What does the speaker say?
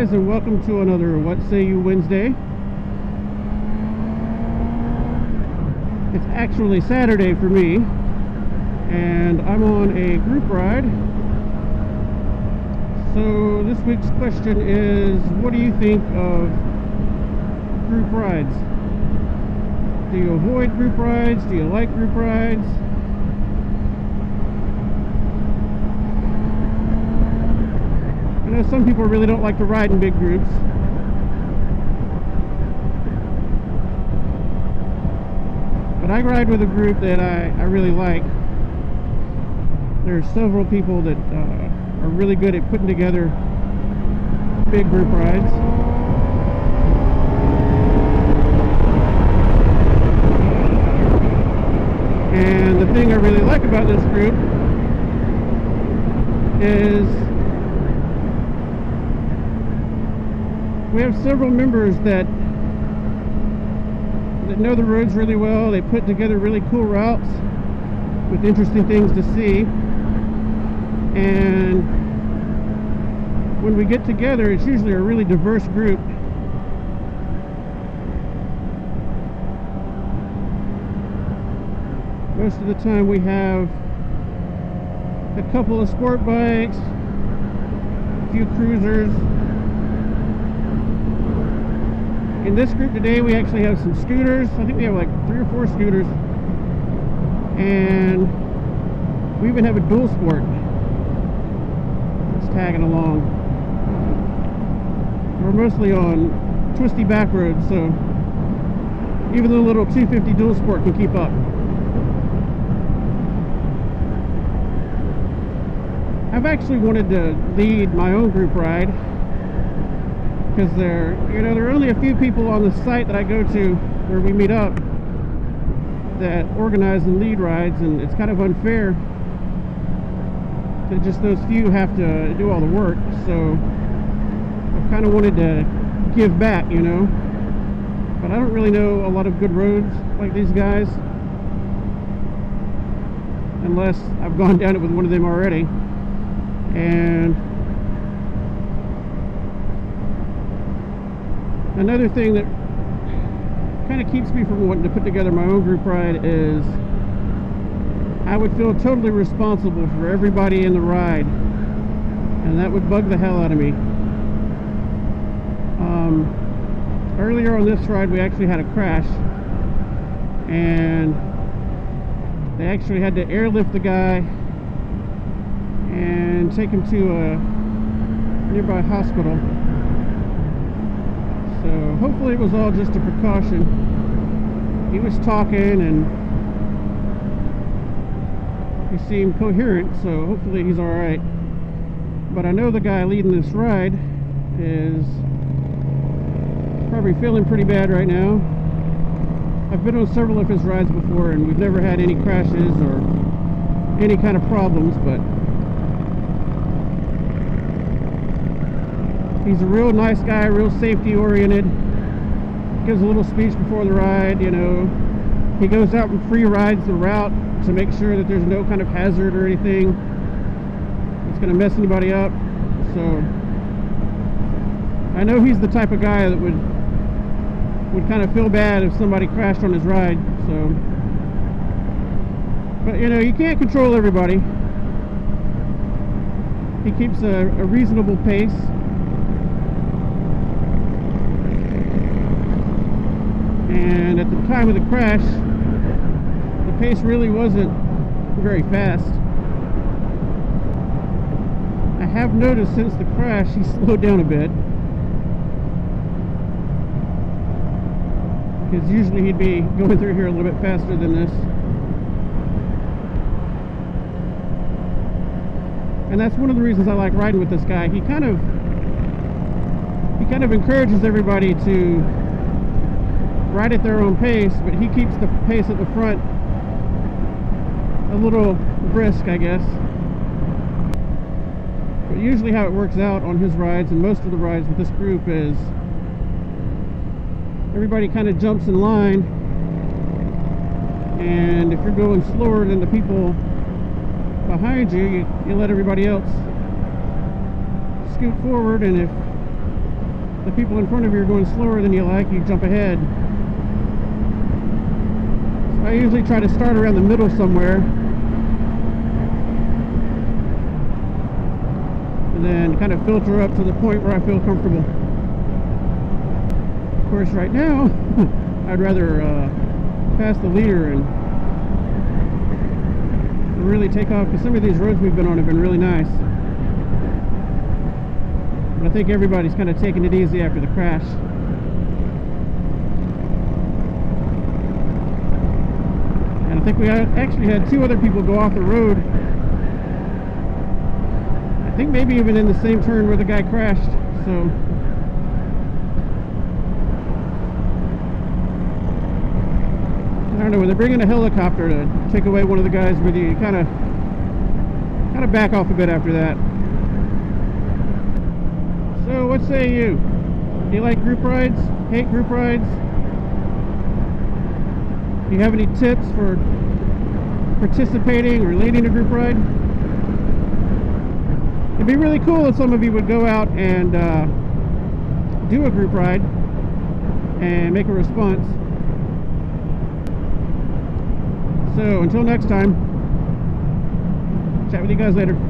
guys and welcome to another What Say You Wednesday. It's actually Saturday for me and I'm on a group ride. So this week's question is what do you think of group rides? Do you avoid group rides? Do you like group rides? Know some people really don't like to ride in big groups. But I ride with a group that I, I really like. There are several people that uh, are really good at putting together big group rides. And the thing I really like about this group is we have several members that that know the roads really well. They put together really cool routes with interesting things to see. And when we get together, it's usually a really diverse group. Most of the time we have a couple of sport bikes, a few cruisers, in this group today we actually have some scooters. I think we have like three or four scooters. And we even have a dual sport that's tagging along. We're mostly on twisty back roads so even the little 250 dual sport can keep up. I've actually wanted to lead my own group ride because there, you know, there are only a few people on the site that I go to where we meet up that organize and lead rides, and it's kind of unfair that just those few have to do all the work. So I've kind of wanted to give back, you know. But I don't really know a lot of good roads like these guys, unless I've gone down it with one of them already. And another thing that kind of keeps me from wanting to put together my own group ride is I would feel totally responsible for everybody in the ride and that would bug the hell out of me. Um, earlier on this ride we actually had a crash and they actually had to airlift the guy and take him to a nearby hospital so hopefully it was all just a precaution. He was talking and he seemed coherent, so hopefully he's alright. But I know the guy leading this ride is probably feeling pretty bad right now. I've been on several of his rides before and we've never had any crashes or any kind of problems, but He's a real nice guy, real safety oriented. Gives a little speech before the ride, you know. He goes out and free rides the route to make sure that there's no kind of hazard or anything that's going to mess anybody up. So I know he's the type of guy that would would kind of feel bad if somebody crashed on his ride. So, but you know, you can't control everybody. He keeps a, a reasonable pace. And at the time of the crash the pace really wasn't very fast. I have noticed since the crash he slowed down a bit. Because usually he'd be going through here a little bit faster than this. And that's one of the reasons I like riding with this guy. He kind of he kind of encourages everybody to ride at their own pace, but he keeps the pace at the front a little brisk, I guess. But usually how it works out on his rides and most of the rides with this group is everybody kind of jumps in line and if you're going slower than the people behind you, you, you let everybody else scoot forward and if the people in front of you are going slower than you like, you jump ahead. So I usually try to start around the middle somewhere. And then kind of filter up to the point where I feel comfortable. Of course, right now, I'd rather uh, pass the leader and really take off because some of these roads we've been on have been really nice. But I think everybody's kind of taking it easy after the crash. And I think we actually had two other people go off the road. I think maybe even in the same turn where the guy crashed. So I don't know, when they're bringing a helicopter to take away one of the guys with you, you kind of kind of back off a bit after that. So what say you? Do you like group rides? Hate group rides? Do you have any tips for participating or leading a group ride? It'd be really cool if some of you would go out and uh, do a group ride and make a response. So until next time, chat with you guys later.